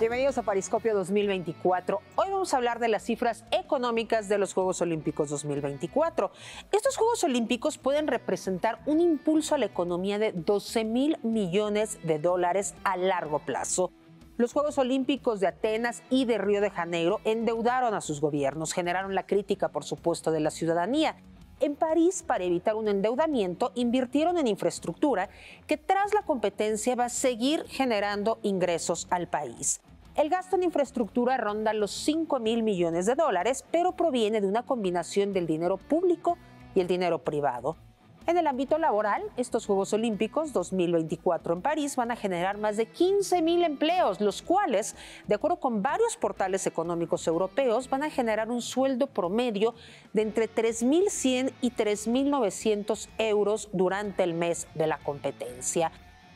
Bienvenidos a Pariscopio 2024. Hoy vamos a hablar de las cifras económicas de los Juegos Olímpicos 2024. Estos Juegos Olímpicos pueden representar un impulso a la economía de 12 mil millones de dólares a largo plazo. Los Juegos Olímpicos de Atenas y de Río de Janeiro endeudaron a sus gobiernos, generaron la crítica, por supuesto, de la ciudadanía. En París, para evitar un endeudamiento, invirtieron en infraestructura que tras la competencia va a seguir generando ingresos al país. El gasto en infraestructura ronda los 5 mil millones de dólares, pero proviene de una combinación del dinero público y el dinero privado. En el ámbito laboral, estos Juegos Olímpicos 2024 en París van a generar más de 15 mil empleos, los cuales, de acuerdo con varios portales económicos europeos, van a generar un sueldo promedio de entre 3.100 y 3.900 euros durante el mes de la competencia.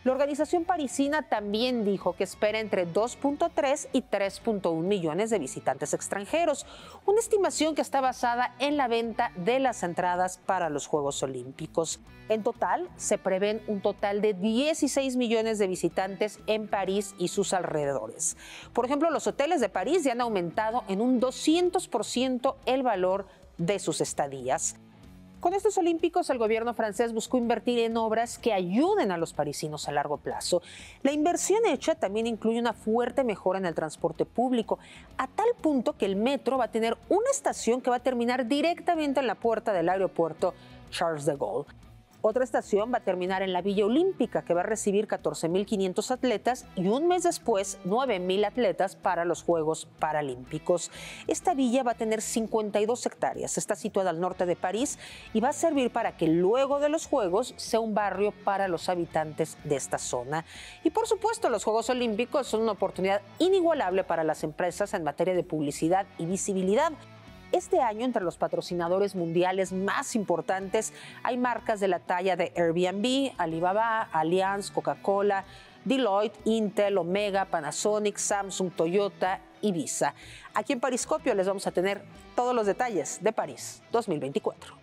La organización parisina también dijo que espera entre 2.3 y 3.1 millones de visitantes extranjeros, una estimación que está basada en la venta de las entradas para los Juegos Olímpicos. En total, se prevén un total de 16 millones de visitantes en París y sus alrededores. Por ejemplo, los hoteles de París ya han aumentado en un 200% el valor de sus estadías. Con estos Olímpicos, el gobierno francés buscó invertir en obras que ayuden a los parisinos a largo plazo. La inversión hecha también incluye una fuerte mejora en el transporte público, a tal punto que el metro va a tener una estación que va a terminar directamente en la puerta del aeropuerto Charles de Gaulle. Otra estación va a terminar en la Villa Olímpica, que va a recibir 14.500 atletas y un mes después 9.000 atletas para los Juegos Paralímpicos. Esta villa va a tener 52 hectáreas, está situada al norte de París y va a servir para que luego de los Juegos sea un barrio para los habitantes de esta zona. Y por supuesto, los Juegos Olímpicos son una oportunidad inigualable para las empresas en materia de publicidad y visibilidad. Este año, entre los patrocinadores mundiales más importantes, hay marcas de la talla de Airbnb, Alibaba, Allianz, Coca-Cola, Deloitte, Intel, Omega, Panasonic, Samsung, Toyota y Visa. Aquí en Pariscopio les vamos a tener todos los detalles de París 2024.